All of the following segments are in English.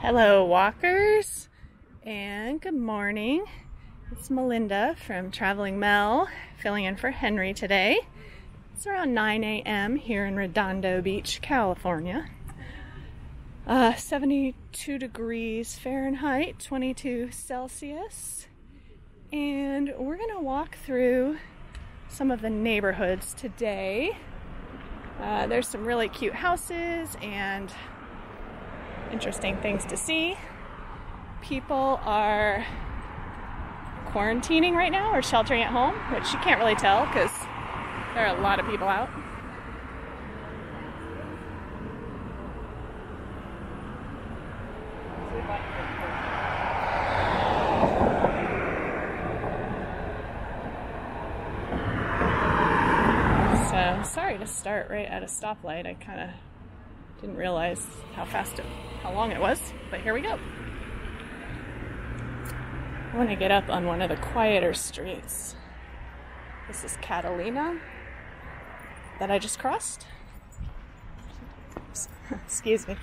Hello, walkers, and good morning. It's Melinda from Traveling Mel, filling in for Henry today. It's around 9 a.m. here in Redondo Beach, California. Uh, 72 degrees Fahrenheit, 22 Celsius. And we're going to walk through some of the neighborhoods today. Uh, there's some really cute houses and interesting things to see. People are quarantining right now or sheltering at home, which you can't really tell because there are a lot of people out. So sorry to start right at a stoplight. I kind of didn't realize how fast it, how long it was, but here we go. I want to get up on one of the quieter streets. This is Catalina that I just crossed. Excuse me.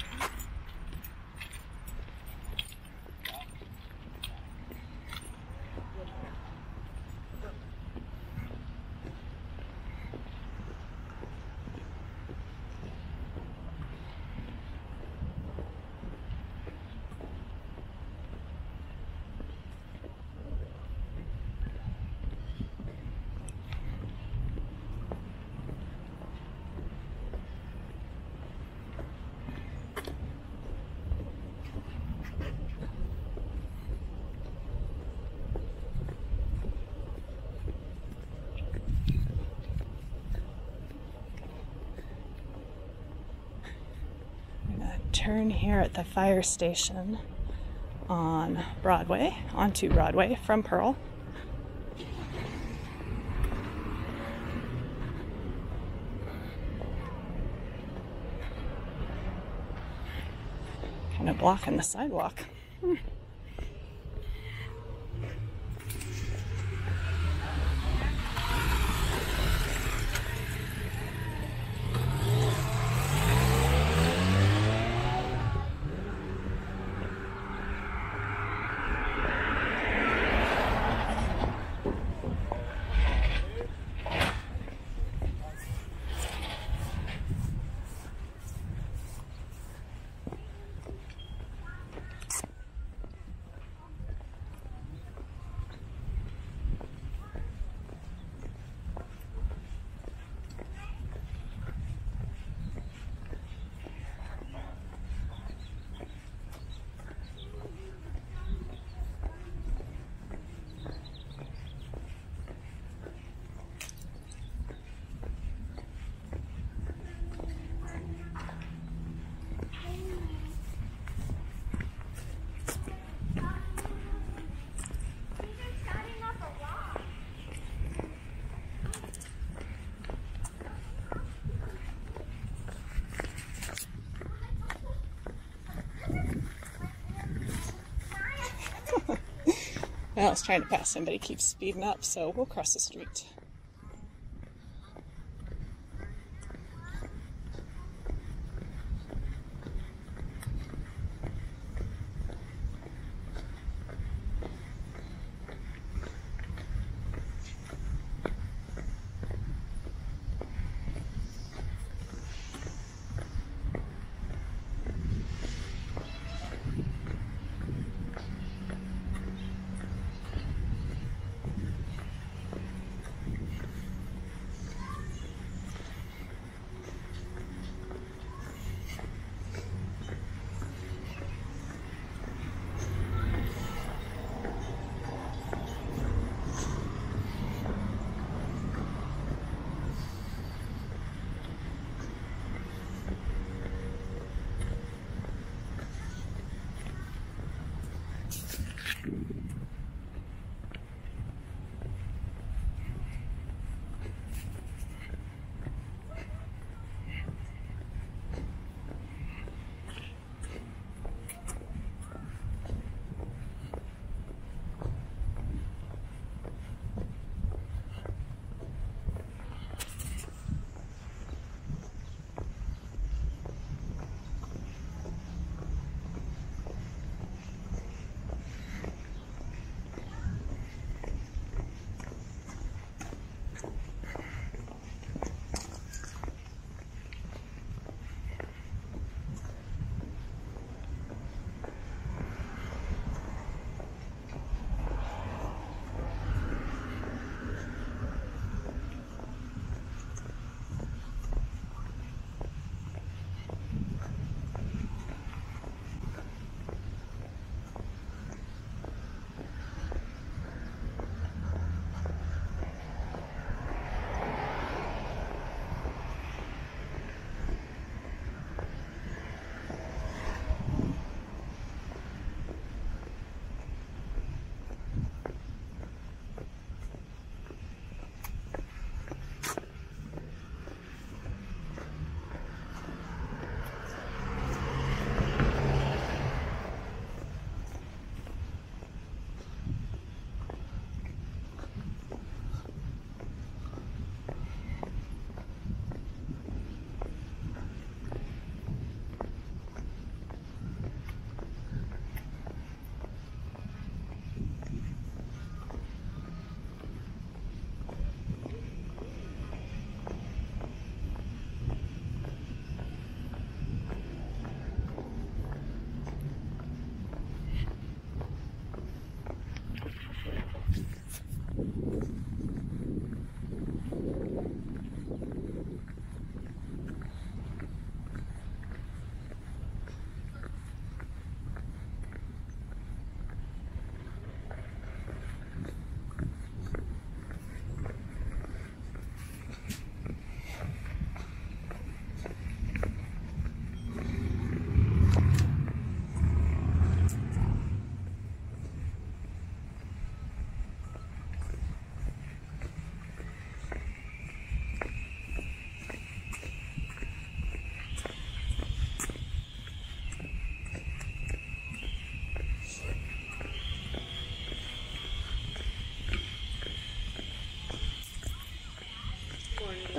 Turn here at the fire station on Broadway, onto Broadway from Pearl. Kind of blocking the sidewalk. Hmm. Was trying to pass him, but he keeps speeding up, so we'll cross the street.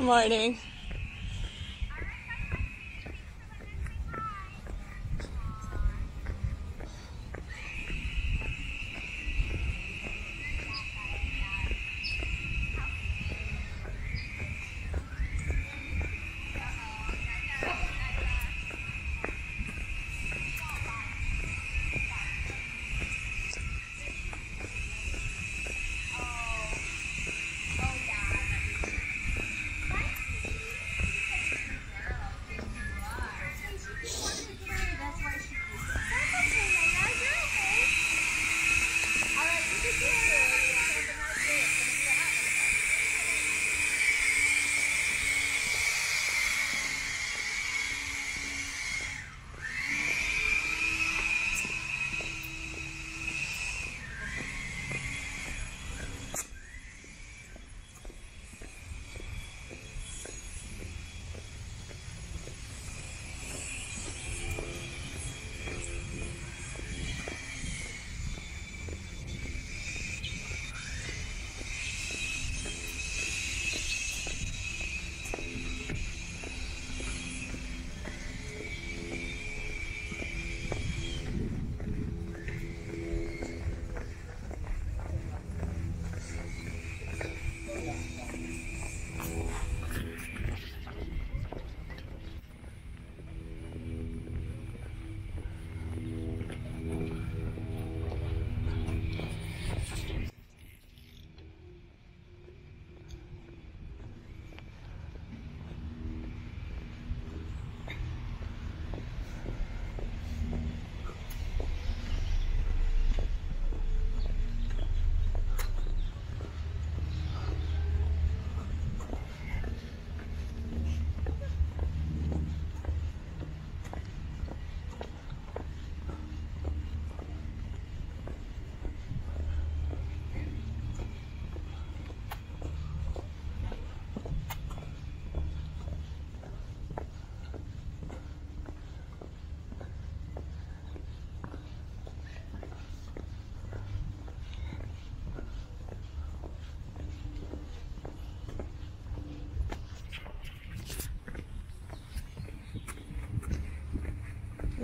Morning.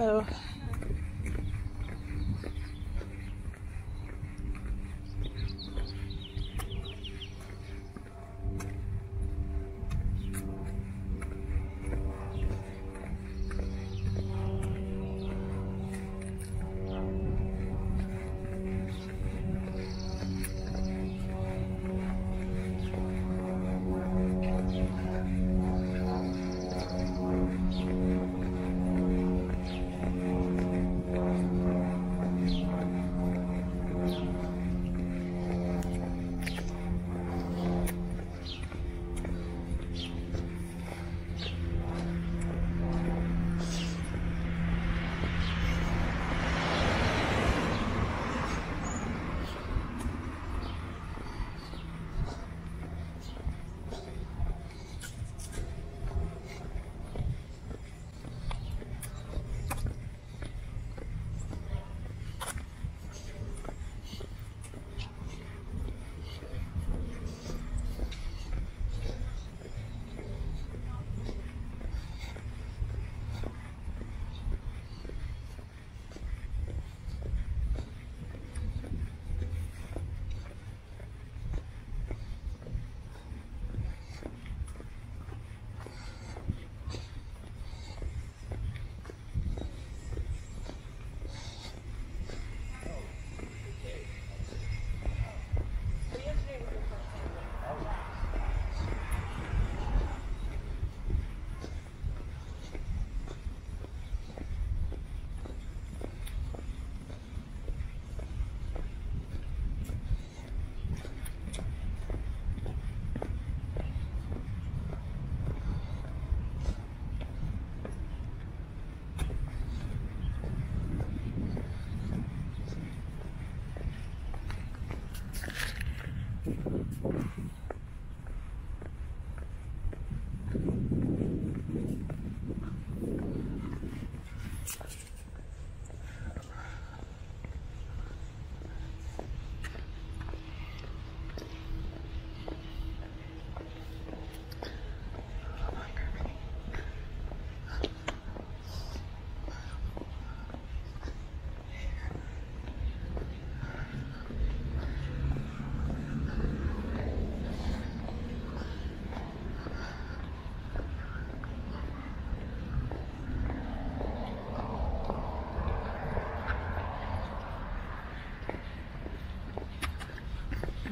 So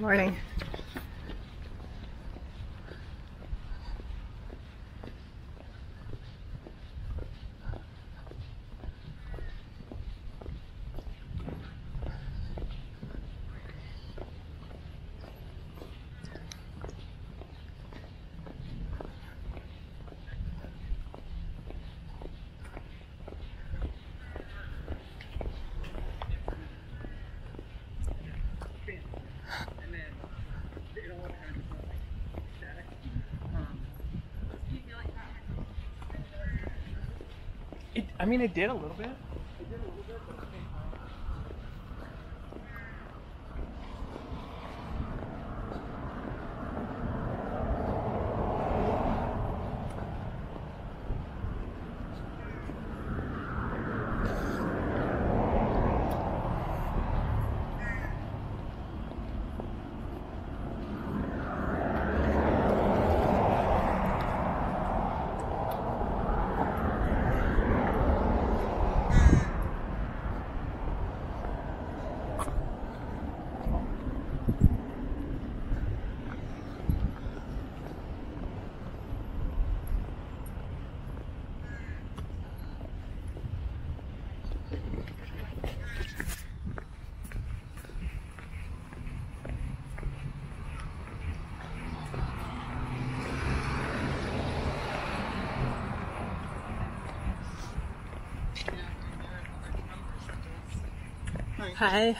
Hello. Morning. It, I mean, it did a little bit. Hi.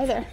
Hi there.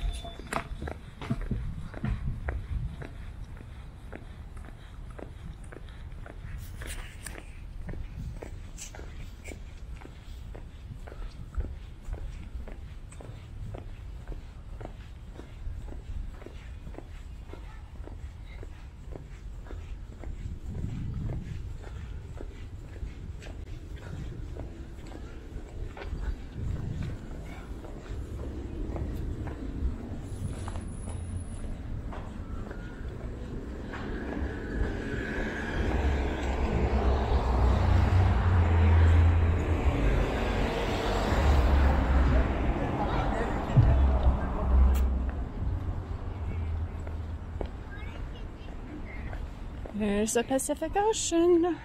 There's the Pacific Ocean.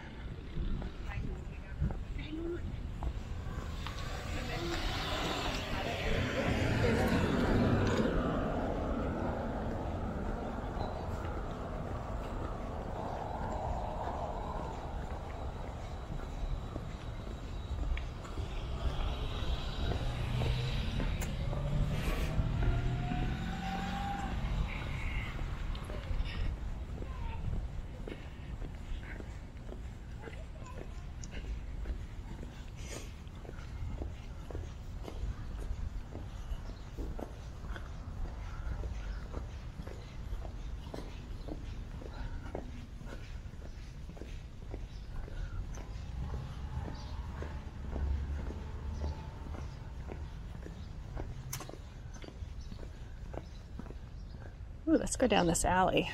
Ooh, let's go down this alley.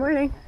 Morning.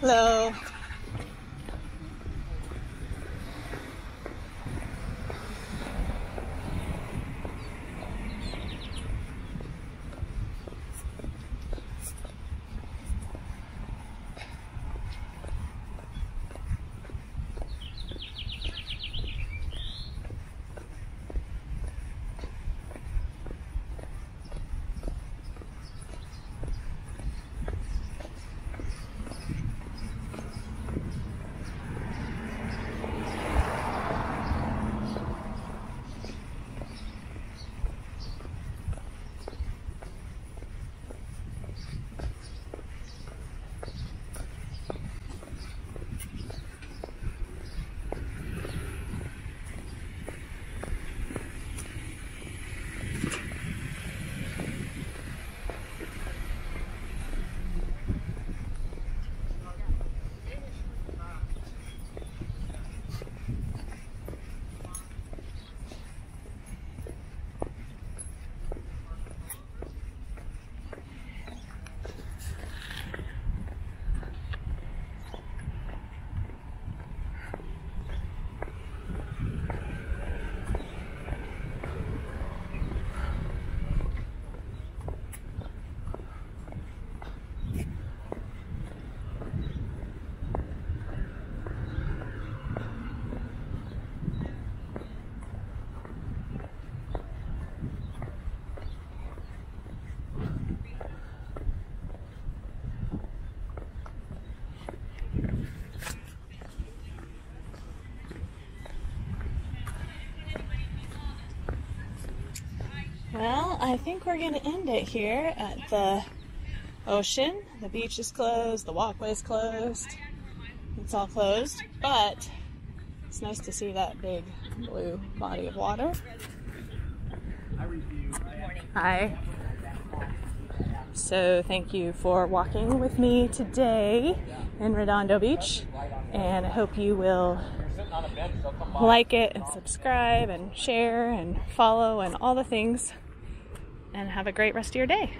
Hello. Hello. Well, I think we're going to end it here at the ocean. The beach is closed, the walkway's closed. It's all closed, but it's nice to see that big blue body of water. Hi. So, thank you for walking with me today in Redondo Beach, and I hope you will like it and subscribe and share and follow and all the things. And have a great rest of your day.